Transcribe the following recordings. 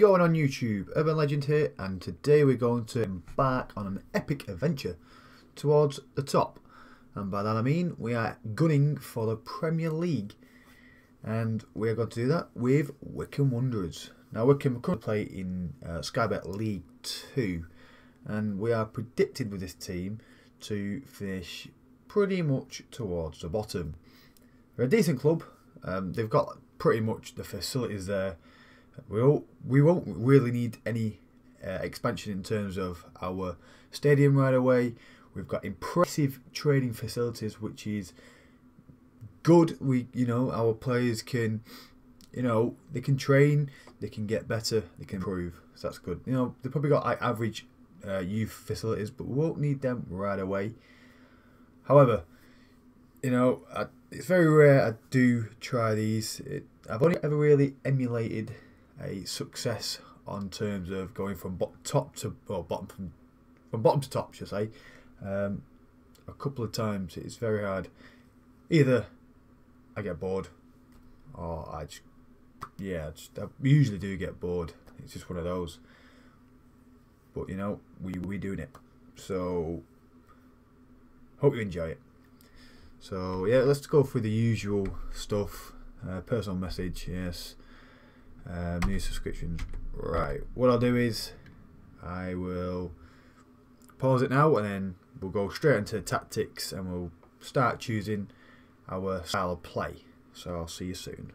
Going on YouTube? Urban Legend here and today we're going to embark on an epic adventure towards the top. And by that I mean we are gunning for the Premier League. And we are going to do that with Wycombe Wanderers. Now Wycombe currently play in uh, Sky Bet League 2 and we are predicted with this team to finish pretty much towards the bottom. They're a decent club. Um, they've got pretty much the facilities there we won't, we won't really need any uh, expansion in terms of our stadium right away. We've got impressive training facilities, which is good. We, you know, our players can, you know, they can train, they can get better, they can improve. So that's good. You know, they've probably got like, average uh, youth facilities, but we won't need them right away. However, you know, I, it's very rare I do try these. It, I've only ever really emulated a success on terms of going from top to well bottom from from bottom to top, should I say. Um, a couple of times it's very hard. Either I get bored, or I just yeah, just, I usually do get bored. It's just one of those. But you know, we we doing it, so hope you enjoy it. So yeah, let's go through the usual stuff. Uh, personal message, yes. Um, new subscriptions. Right. What I'll do is I will pause it now and then we'll go straight into tactics and we'll start choosing our style of play. So I'll see you soon.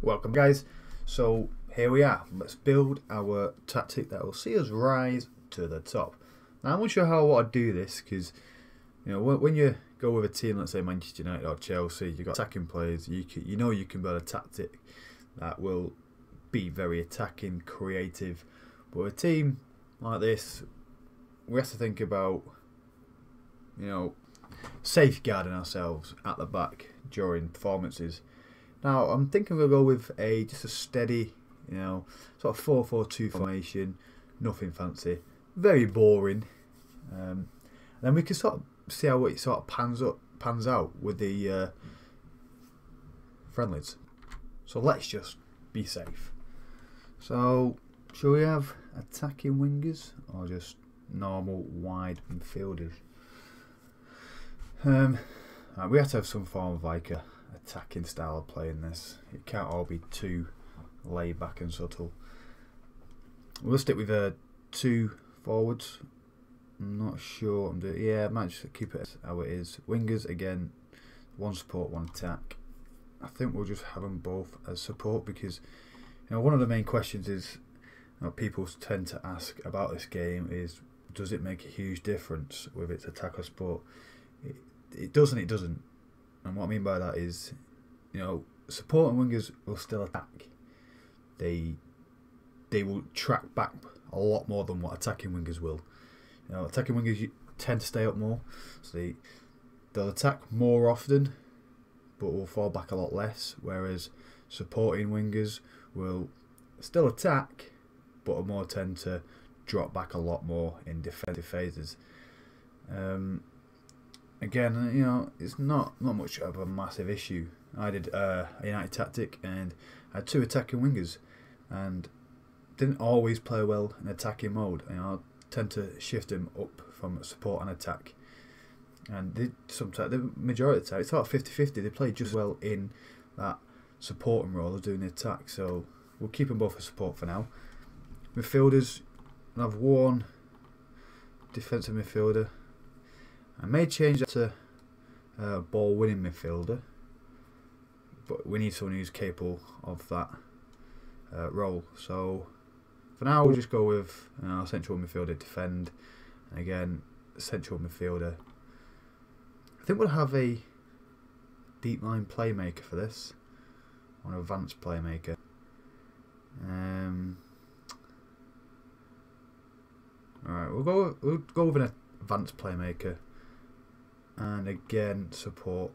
Welcome guys. So here we are. Let's build our tactic that will see us rise to the top. Now I'm not sure how I want to do this because you know when, you go with a team, let's say Manchester United or Chelsea, you've got attacking players. You can, you know you can build a tactic that will be very attacking, creative. But a team like this, we have to think about, you know, safeguarding ourselves at the back during performances. Now, I'm thinking we'll go with a just a steady, you know, sort of 4-4-2 formation, nothing fancy, very boring. Um, then we can sort of see how it sort of pans up, pans out with the uh, friendlies. So let's just be safe. So, shall we have attacking wingers or just normal wide midfielders? Um, right, we have to have some form of like a attacking style of play in this. It can't all be too laid back and subtle. We'll stick with uh, two forwards. I'm not sure I'm doing. Yeah, I might just keep it how it is. Wingers again, one support, one attack. I think we'll just have them both as support because you know one of the main questions is you know, people tend to ask about this game is does it make a huge difference with its attack or support? It, it doesn't. It doesn't. And what I mean by that is, you know, support and wingers will still attack. They they will track back a lot more than what attacking wingers will. You know, attacking wingers tend to stay up more, so they they'll attack more often but will fall back a lot less. Whereas supporting wingers will still attack, but more tend to drop back a lot more in defensive phases. Um, again, you know, it's not not much of a massive issue. I did uh, a United tactic and I had two attacking wingers, and didn't always play well in attacking mode. You know, I tend to shift them up from support and attack and they sometimes the majority of the time it's about 50-50 they play just well in that supporting role of doing the attack. So we'll keep them both as support for now. Midfielders I've one defensive midfielder. I may change that to a ball winning midfielder but we need someone who's capable of that uh, role. So for now we'll just go with uh, central midfielder defend. And again central midfielder I think we'll have a deep line playmaker for this, or an advanced playmaker. Um, all right, we'll go. We'll go with an advanced playmaker, and again support.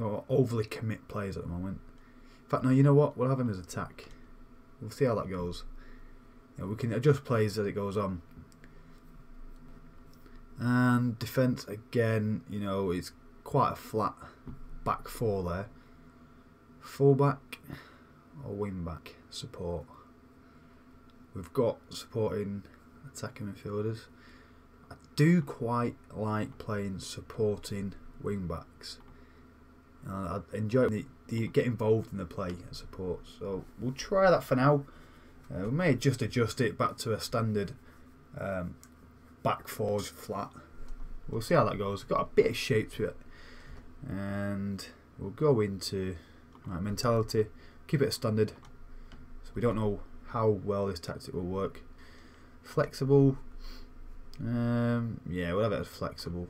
Or overly commit players at the moment. In fact, no. You know what? We'll have him as attack. We'll see how that goes. You know, we can adjust plays as it goes on. And defence again, you know, it's quite a flat back four there. Fullback or wing back support. we've got supporting attacking midfielders. I do quite like playing supporting wing backs. Uh, I enjoy the, the get involved in the play and support. So we'll try that for now. Uh, we may just adjust it back to a standard um, back forward flat. We'll see how that goes. Got a bit of shape to it, and we'll go into right, mentality. Keep it standard, so we don't know how well this tactic will work. Flexible, um, yeah, we'll have it as flexible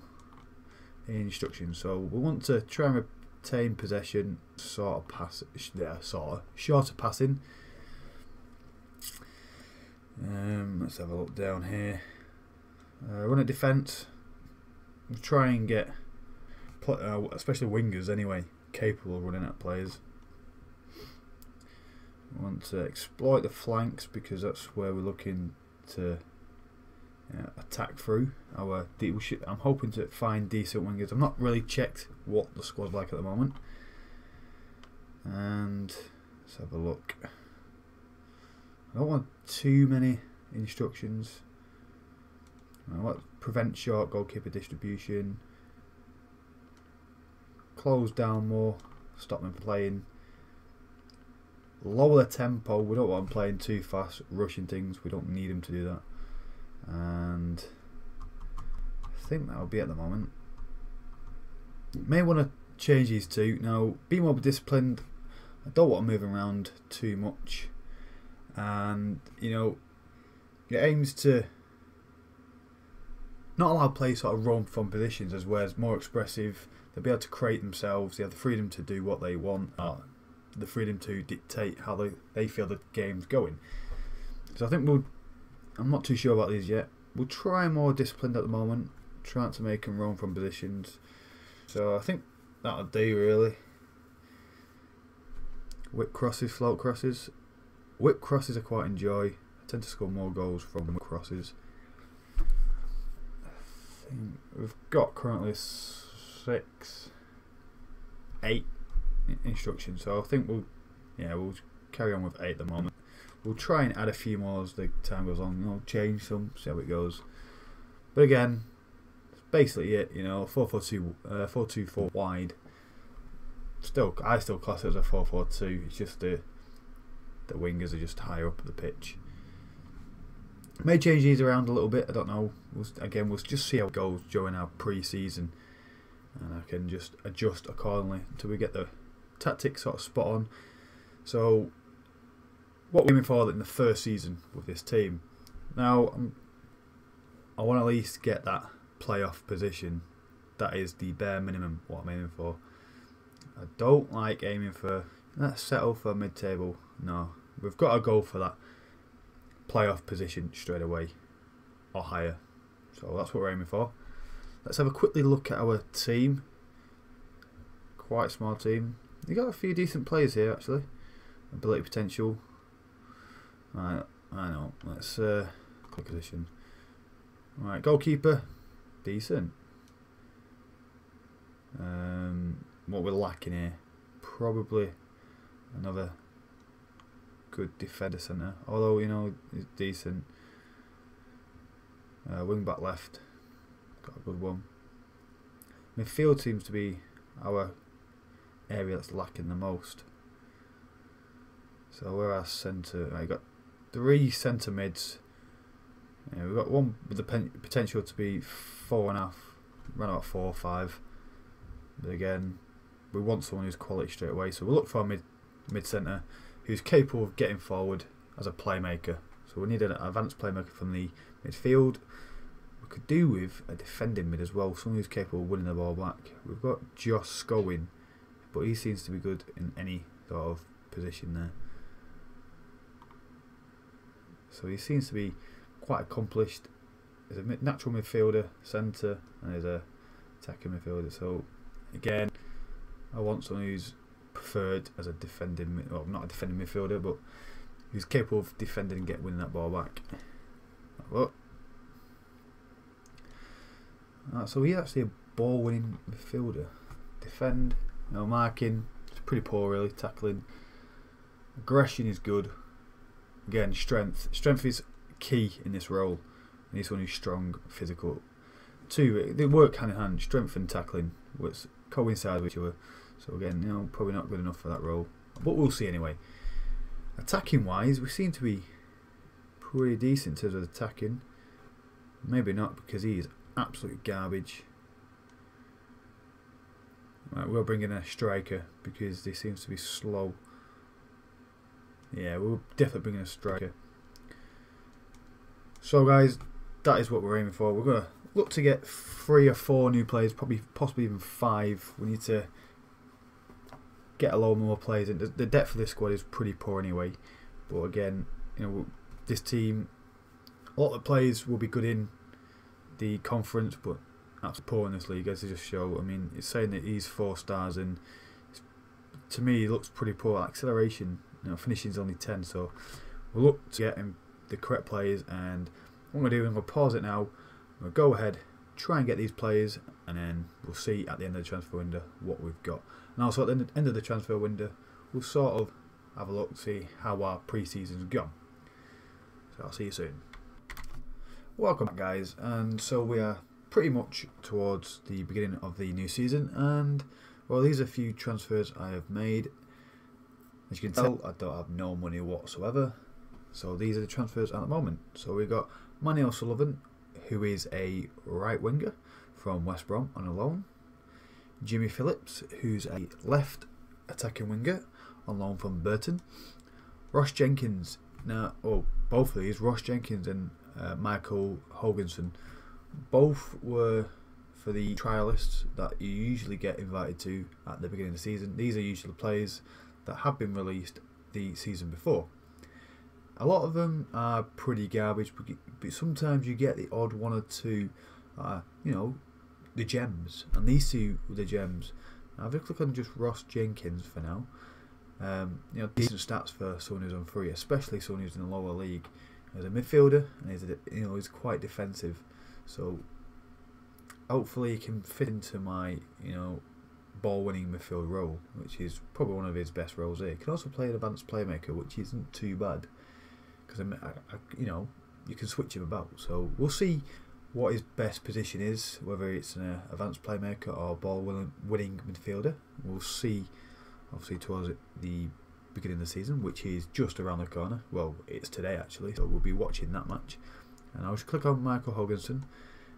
instructions. So we want to try and retain possession, sort of pass, yeah, sort of shorter passing. Um, let's have a look down here. Uh, run a defence. We'll try and get, uh, especially wingers anyway, capable of running at players. We want to exploit the flanks because that's where we're looking to uh, attack through. Our should, I'm hoping to find decent wingers. I've not really checked what the squad's like at the moment. And let's have a look. I don't want too many instructions. Uh, I want prevent short goalkeeper distribution. Close down more. Stop them playing lower the tempo. We don't want them playing too fast, rushing things. We don't need them to do that. And I think that'll be at the moment. May want to change these two. Now, be more disciplined. I don't want to move around too much. And, you know, it aims to not allow players sort of roam from positions as well as more expressive. They'll be able to create themselves. They have the freedom to do what they want. Uh, the freedom to dictate how they, they feel the game's going. So I think we'll. I'm not too sure about these yet. We'll try more disciplined at the moment, trying to make them roam from positions. So I think that'll do really. Whip crosses, float crosses. Whip crosses I quite enjoy. I tend to score more goals from whip crosses. We've got currently six, eight instructions. So I think we'll, yeah, we'll carry on with eight at the moment. We'll try and add a few more as the time goes on. Know, change some, see how it goes. But again, basically it. You know, four four two, uh, four two four wide. Still, I still class it as a four four two. It's just the the wingers are just higher up the pitch. May change these around a little bit. I don't know. We'll, again, we'll just see how it goes during our pre-season, and I can just adjust accordingly until we get the tactics sort of spot on. So, what we're aiming for in the first season with this team. Now, um, I want at least get that playoff position. That is the bare minimum what I'm aiming for. I don't like aiming for let's settle for mid-table. No, we've got to go for that playoff position straight away or higher. So that's what we're aiming for. Let's have a quickly look at our team. Quite a small team. You got a few decent players here actually. Ability potential. Right, I know. Let's uh, click position. Right, goalkeeper, decent. Um, what we're lacking here, probably another good defender centre. Although you know he's decent. Uh, wing back left, got a good one. Midfield seems to be our area that's lacking the most. So we're our centre. I got three centre mids. Yeah, we've got one with the potential to be four and a half, run about four or five. But again, we want someone who's quality straight away. So we'll look for a mid mid centre who's capable of getting forward as a playmaker. So we need an advanced playmaker from the midfield. We could do with a defending mid as well, someone who's capable of winning the ball back. We've got Josh Scowen but he seems to be good in any sort of position there. So he seems to be quite accomplished. He's a natural midfielder, centre, and he's a attacking midfielder. So again, I want someone who's preferred as a defending, well, not a defending midfielder, but he's capable of defending and get winning that ball back. Look. Right, uh, so he's actually a ball winning midfielder. Defend, no marking, it's pretty poor really. Tackling, aggression is good. again, strength. Strength is key in this role. And he's someone who's strong, physical. Two, they work hand in hand. Strength and tackling, which coincide with each other. So again, know, probably not good enough for that role. But we'll see anyway. Attacking wise, we seem to be pretty decent in terms of attacking. Maybe not because he is absolute garbage. Right, we'll bring in a striker because he seems to be slow. Yeah, we'll definitely bring in a striker. So guys, that is what we're aiming for. We're going to look to get three or four new players, probably possibly even five. We need to get a lot more players. And the depth of this squad is pretty poor anyway. But again, you know, this team, a lot of players will be good in the conference, but that's poor in this league, as they just show. I mean, it's saying that he's four stars, and to me, he looks pretty poor. Acceleration, you know, only 10, so we'll look to get him the correct players. And what I'm going to do, I'm going to pause it now. To go ahead, try and get these players, and then we'll see at the end of the transfer window what we've got. And also at the end of the transfer window, we'll sort of have a look, see how our pre-season's gone. So I'll see you soon. Welcome back guys, and so we are pretty much towards the beginning of the new season and well these are a few transfers I have made. As you can tell I don't have no money whatsoever so these are the transfers at the moment. So we've got Manny O'Sullivan who is a right winger from West Brom on a loan. Jimmy Phillips who's a left attacking winger on loan from Burton. Ross Jenkins now, oh, both of these, Ross Jenkins and uh, Michael Hoganson, both were for the trialists that you usually get invited to at the beginning of the season. These are usually players that have been released the season before. A lot of them are pretty garbage, but sometimes you get the odd one or two, uh, you know, the gems. And these two were the gems. Now, if I click on just Ross Jenkins for now, um, you know, decent stats for someone who's on free, especially someone who's in the lower league as a midfielder, and he's a, you know he's quite defensive. So hopefully he can fit into my you know ball-winning midfield role, which is probably one of his best roles here. He can also play an advanced playmaker, which isn't too bad because I, I, you know you can switch him about. So we'll see what his best position is, whether it's an uh, advanced playmaker or ball-winning midfielder. We'll see. Obviously, towards the beginning of the season, which is just around the corner. Well, it's today actually, so we'll be watching that match. And I'll just click on Michael Hoganson.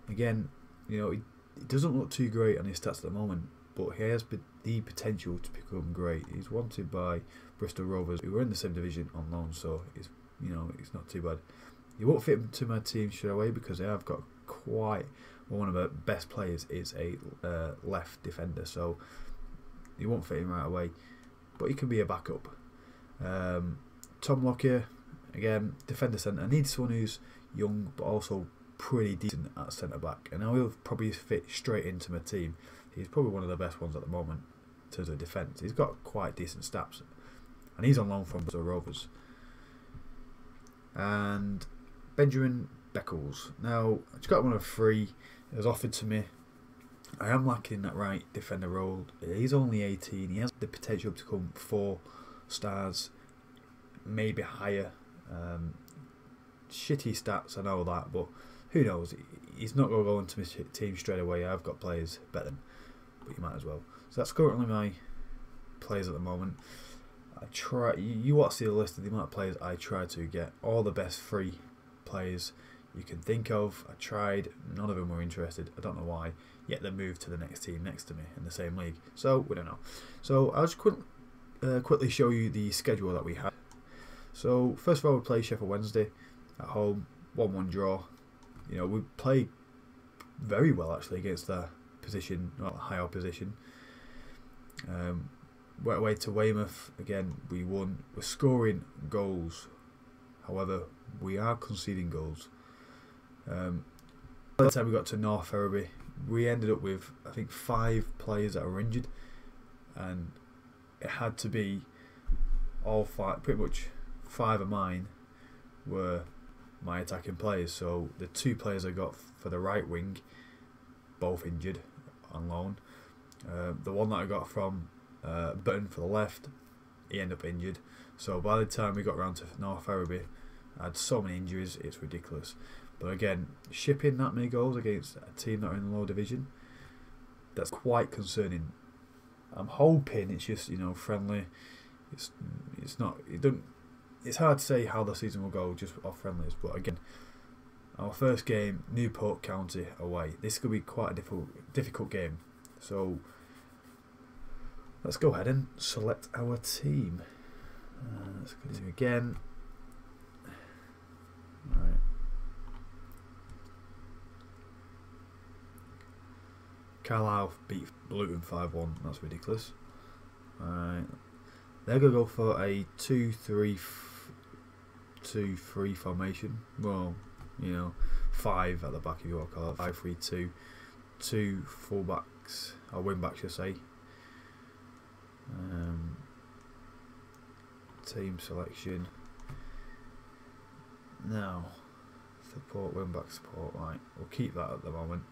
Again, you know, he doesn't look too great on his stats at the moment, but he has the potential to become great. He's wanted by Bristol Rovers, who were in the same division on loan, so it's you know it's not too bad. He won't fit into my team straight away because I have got quite well, one of the best players is a uh, left defender, so he won't fit in right away. But he can be a backup. Um, Tom Lockyer, again, defender centre. Needs someone who's young but also pretty decent at centre back. And now he'll probably fit straight into my team. He's probably one of the best ones at the moment in terms of defence. He's got quite decent stats. And he's on loan from the Rovers. And Benjamin Beckles. Now, I just got one of three. It was offered to me. I am lacking that right defender role. He's only 18. He has the potential to become four stars, maybe higher. Um, shitty stats, I know that, but who knows? He's not going to go into my team straight away. I've got players better than, but you might as well. So that's currently my players at the moment. I try. You want to see the list of the amount of players I try to get. All the best free players you can think of. I tried. None of them were interested. I don't know why. Yet they moved to the next team next to me in the same league. So we don't know. So I'll just uh, quickly show you the schedule that we had. So first of all, we play Sheffield Wednesday at home, one-one draw. You know we play very well actually against their position, not high opposition. Um, went away to Weymouth again. We won. We're scoring goals. However, we are conceding goals. Um, by the time we got to North Ferriby, we ended up with I think five players that were injured, and it had to be all five, pretty much five of mine were my attacking players. So the two players I got for the right wing, both injured on loan. Uh, the one that I got from uh, Burton for the left, he ended up injured. So by the time we got around to North Ferriby, I had so many injuries, it's ridiculous. But again, shipping that many goals against a team that are in the low division, that's quite concerning. I'm hoping it's just you know friendly. It's it's not it don't. It's hard to say how the season will go just off friendlies, but again, our first game, Newport County away. This could be quite a difficult difficult game. So let's go ahead and select our team. Uh, let's continue again. Right. Carlisle beat Luton 5 1. That's ridiculous. Alright. They're going to go for a 2 3 2 3 formation. Well, you know, 5 at the back you to call it. 5 3 2. Two fullbacks, or wing backs, should say. Um, team selection. Now, support, wing back support. Right, we'll keep that at the moment.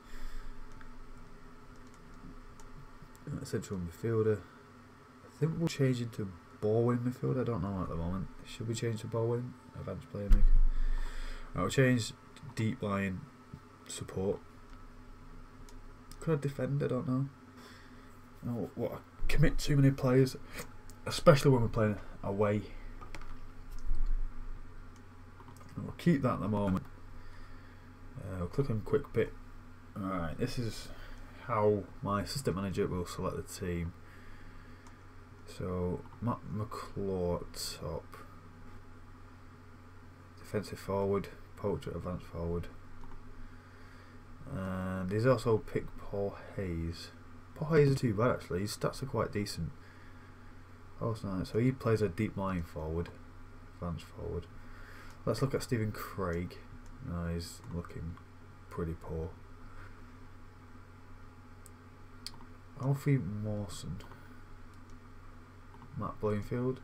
Central midfielder. I think we'll change into ball midfielder. I don't know at the moment. Should we change to ball Advanced player maker. We'll change deep line support. Could I defend? I don't know. No, what? I commit too many players, especially when we're playing away. We'll keep that at the moment. Uh, we'll click on quick bit. Alright, this is how my assistant manager will select the team. So Matt McClure top, defensive forward, poacher advanced forward, and he's also picked Paul Hayes. Paul Hayes is too bad actually. His stats are quite decent. Oh. So he plays a deep line forward, advanced forward. Let's look at Stephen Craig. No, he's looking pretty poor. Alfie Mawson. Matt Bloomfield.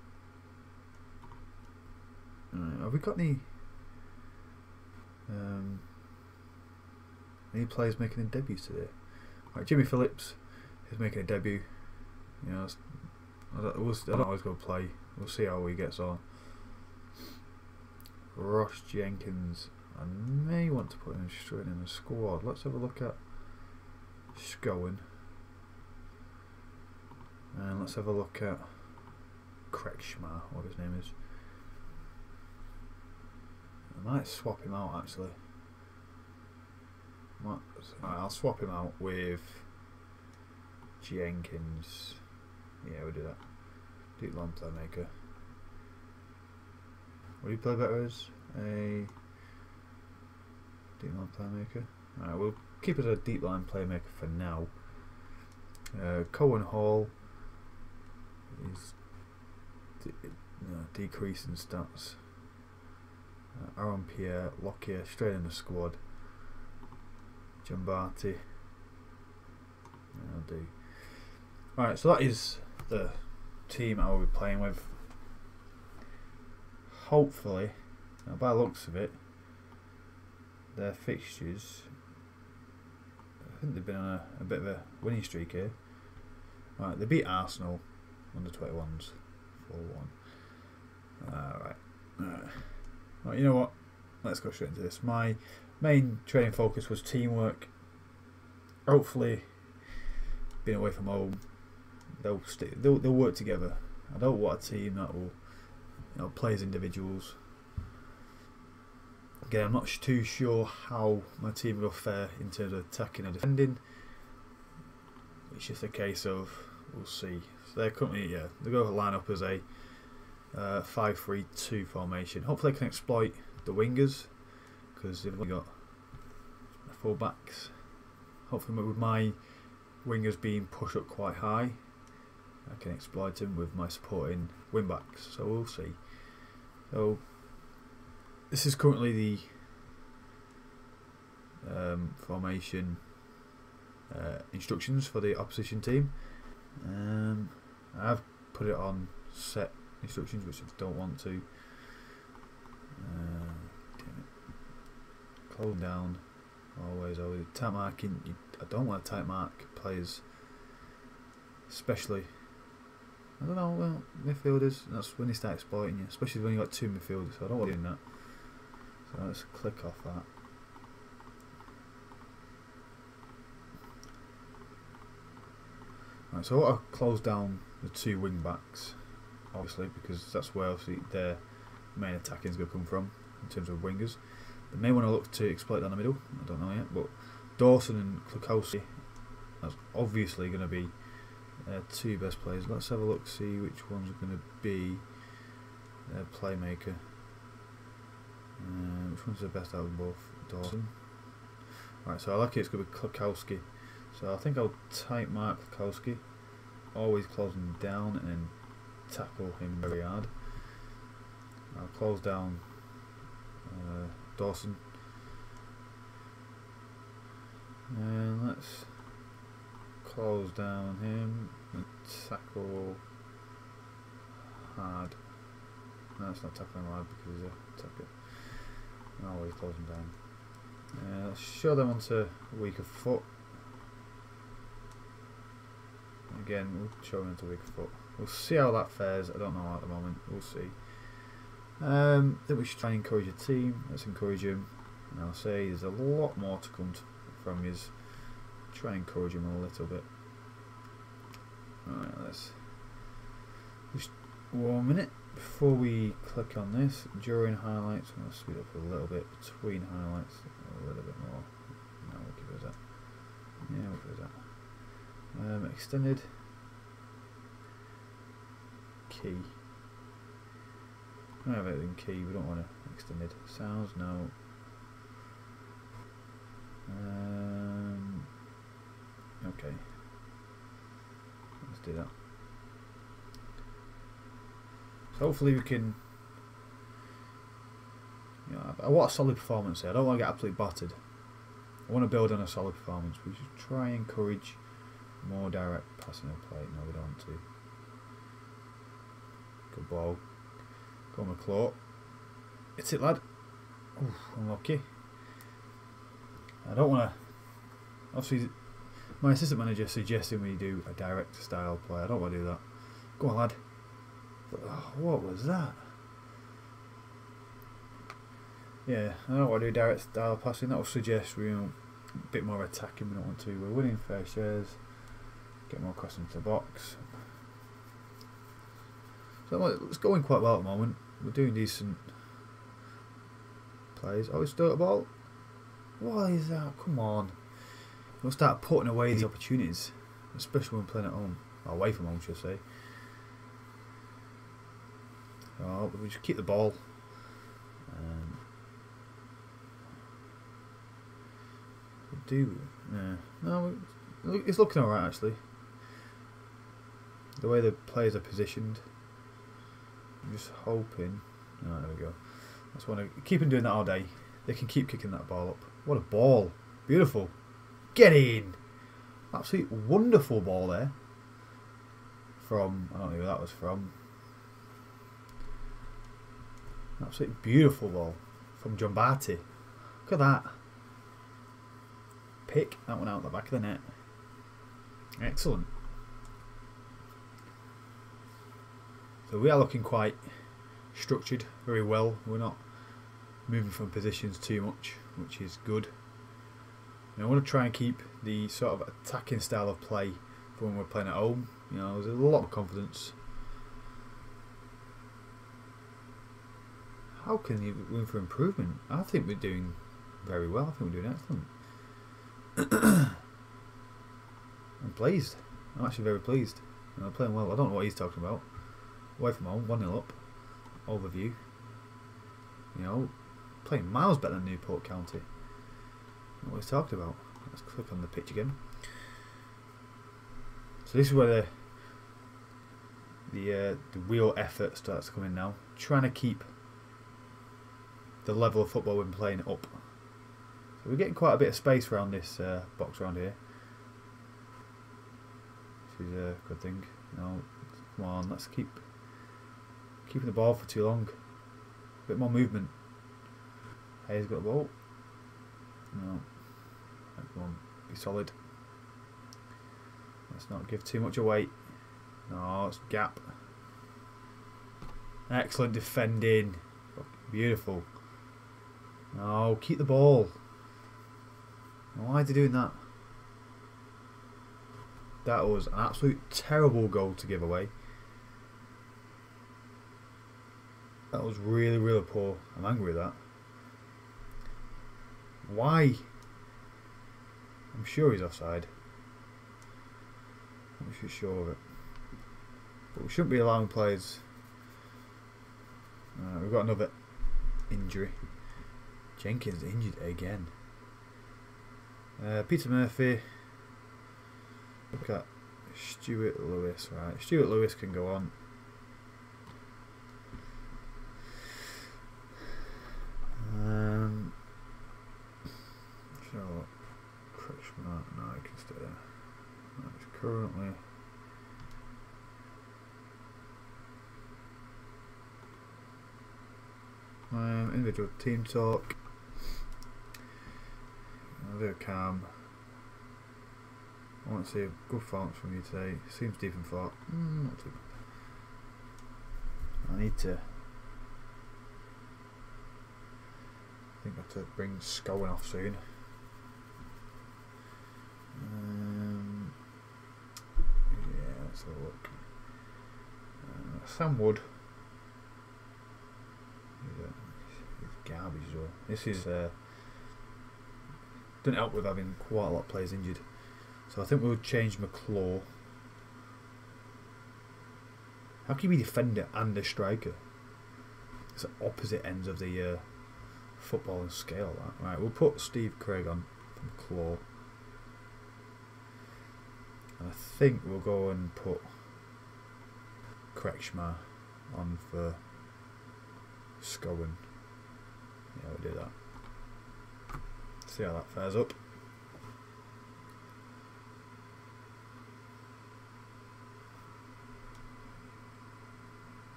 Right, have we got any um, any players making a debut today? Right, Jimmy Phillips is making a debut. You know, I don't, we'll, I don't always go play. We'll see how he gets on. Ross Jenkins. I may want to put him straight in the squad. Let's have a look at Scowen. And let's have a look at Kretzschmar, what his name is. I might swap him out actually. Might, I'll swap him out with Jenkins. Yeah, we'll do that. Deep long playmaker. What do you play better as? A deep line playmaker. Alright, we'll keep it a deep line playmaker for now. Uh, Cohen Hall is de no, decreasing stats. Uh, Aaron Pierre, Lockyer, straight in the squad. Jombati. I'll do. Alright, so that is the team I will be playing with. Hopefully, by the looks of it, their fixtures, I think they've been on a, a bit of a winning streak here. Right, they beat Arsenal under 21s 4 1. Alright. Alright. Right, you know what? Let's go straight into this. My main training focus was teamwork. Hopefully, being away from home, they'll, they'll, they'll work together. I don't want a team that will you know, play as individuals. Again, I'm not too sure how my team will fare in terms of attacking and defending. It's just a case of we'll see. So they're currently, yeah, they go line up as a uh, 5-3-2 formation. Hopefully, they can exploit the wingers because they've only got full backs. Hopefully, with my wingers being pushed up quite high, I can exploit them with my supporting wing backs. So we'll see. So this is currently the um, formation uh, instructions for the opposition team. Um, I've put it on set instructions which I don't want to. Uh, Close down. Always, always. Tight marking. I don't want to tight mark players, especially I don't know. Well, midfielders. That's when they start exploiting you, especially when you've got two midfielders. So I don't want doing that. So let's click off that. Right, so I want to close down the two wing backs, obviously, because that's where obviously their main attacking is going to come from in terms of wingers. They may want to look to exploit down the middle. I don't know yet, but Dawson and Klukowski, that's obviously going to be uh, two best players. Let's have a look, see which one's are going to be their playmaker. Uh, which one's the best out of both? Dawson. Right, so I like it. It's going to be Klukowski. So I think I'll type Mark Klukowski. Always close him down and tackle him very hard. I'll close down uh, Dawson. And let's close down him and tackle hard. No, it's not tackling hard because he's a attacker. I'll always close him down. Uh, show them onto weaker foot. Again, we'll show him onto weaker foot. We'll see how that fares. I don't know at the moment. We'll see. Um, I think we should try and encourage a team. Let's encourage him. And I'll say there's a lot more to come from you. Try and encourage him a little bit. Alright, let's just one minute before we click on this. During highlights, I'm going to speed up a little bit. Between highlights, a little bit more. No, we'll give it that. Yeah, we'll give it that. Um, extended key. I have it in key, we don't want to extend it. Sounds, no. Um, okay. Let's do that. So hopefully we can... Know, I want a solid performance here. I don't want to get absolutely battered. I want to build on a solid performance. We should try and encourage more direct passing of play. No, we don't want to. Good ball. Go McClure. It's it, lad. Oof, unlucky. I don't want to. Obviously, my assistant manager suggesting we do a direct style play. I don't want to do that. Go on, lad. Oh, what was that? Yeah, I don't want to do direct style passing. That will suggest we are a bit more attacking. We don't want to. We're winning fair shares. Get more cross into the box. So it's going quite well at the moment. We're doing decent plays. Oh, it's still a ball. What is that? Come on. We'll start putting away these opportunities, especially when playing at home. Or away from home, should I say. Oh, we just keep the ball. Um, do yeah. No, it's looking alright actually. The way the players are positioned. I'm just hoping. Oh, there we go. I just want to keep them doing that all day. They can keep kicking that ball up. What a ball! Beautiful. Get in. Absolutely wonderful ball there. From I don't know who that was from. Absolutely beautiful ball from Barty. Look at that. Pick that one out the back of the net. Excellent. So we are looking quite structured very well. We're not moving from positions too much, which is good. I want to try and keep the sort of attacking style of play for when we're playing at home. You know, there's a lot of confidence. How can you room for improvement? I think we're doing very well. I think we're doing excellent. I'm pleased. I'm actually very pleased. Know, playing well. I don't know what he's talking about away from home, 1 0 up. Overview. You know, playing miles better than Newport County. What he's talked about. Let's click on the pitch again. So this is where the the uh, the real effort starts coming now. Trying to keep the level of football we're playing up. So we're getting quite a bit of space around this uh, box around here. This is a good thing. You come on, let's keep Keeping the ball for too long. A bit more movement. Hayes got the ball. No. Come on, be solid. Let's not give too much away. No, it's gap. Excellent defending. Beautiful. Oh, keep the ball. Why are they doing that? That was an absolute terrible goal to give away. That was really, really poor. I'm angry with that. Why? I'm sure he's offside. I'm sure sure of it. But we shouldn't be allowing players. Uh, we've got another injury. Jenkins injured again. Uh, Peter Murphy. Look at Stuart Lewis. Right, Stuart Lewis can go on. Um, so, Kretzschmar, no, I can stay there. That's currently. Um, individual team talk. I'll do a cam. I want to see a good performance from you today. Seems Stephen thought, mm, not too bad. I need to. I think I have to bring Scowen off soon. Um, yeah, let's have a look. Sam Wood. He's garbage. This is. Uh, didn't help with having quite a lot of players injured. So I think we'll change McClure. How can you be defender and a striker? It's opposite ends of the uh, footballing scale. That right. We'll put Steve Craig on from Claw. And I think we'll go and put Kretzschmar on for Scowen. Yeah, we'll do that. See how that fares up.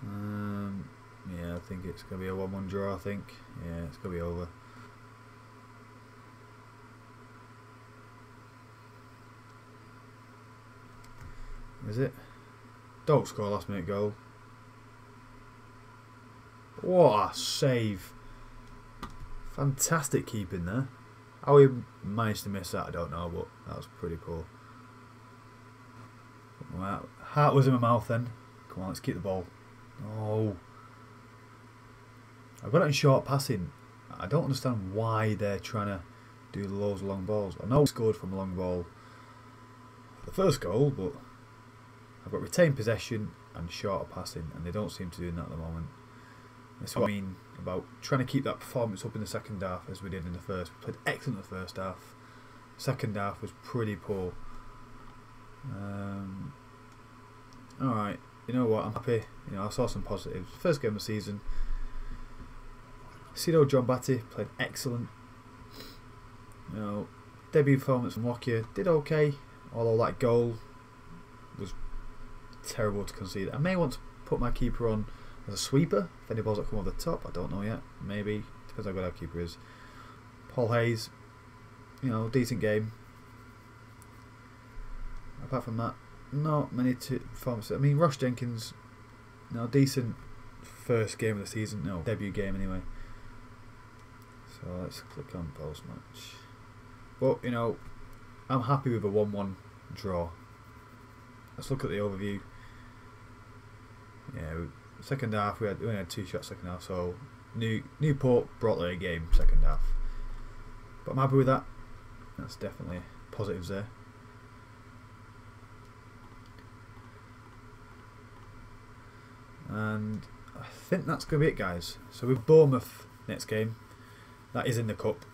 Um, yeah, I think it's going to be a 1-1 draw, I think. Yeah, it's going to be over. Is it? Don't score last minute goal. What a save. Fantastic keeping there. How he managed to miss that, I don't know, but that was pretty cool. Well, heart was in my mouth then. Come on, let's keep the ball. Oh. I've got it in short passing. I don't understand why they're trying to do loads of long balls. I know we scored from a long ball the first goal, but I've got retained possession and shorter passing, and they don't seem to do that at the moment. That's what I mean about trying to keep that performance up in the second half as we did in the first. We played excellent in the first half. Second half was pretty poor. Um, all right, you know what? I'm happy. You know, I saw some positives. First game of the season. Sido Jombati played excellent. You know, debut performance from Lockyer did okay, although that goal terrible to concede. I may want to put my keeper on as a sweeper. If any balls that come over the top, I don't know yet. Maybe depends how good our keeper is. Paul Hayes, you know, decent game. Apart from that, not many to performances. I mean, Ross Jenkins, you know, decent first game of the season. No, debut game anyway. So let's click on post match. But you know, I'm happy with a 1-1 draw. Let's look at the overview. Yeah, second half we had we had two shots second half, so New Newport brought their game second half. But I'm happy with that. That's definitely positives there. And I think that's going to be it, guys. So with Bournemouth next game, that is in the cup.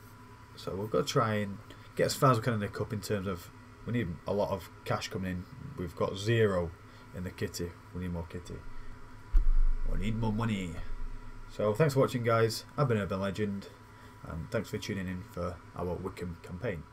So we've got to try and get as far as we can in the cup in terms of we need a lot of cash coming in. We've got zero in the kitty. We need more kitty. We need more money. So thanks for watching guys. I've been Urban Legend and thanks for tuning in for our Wycombe campaign.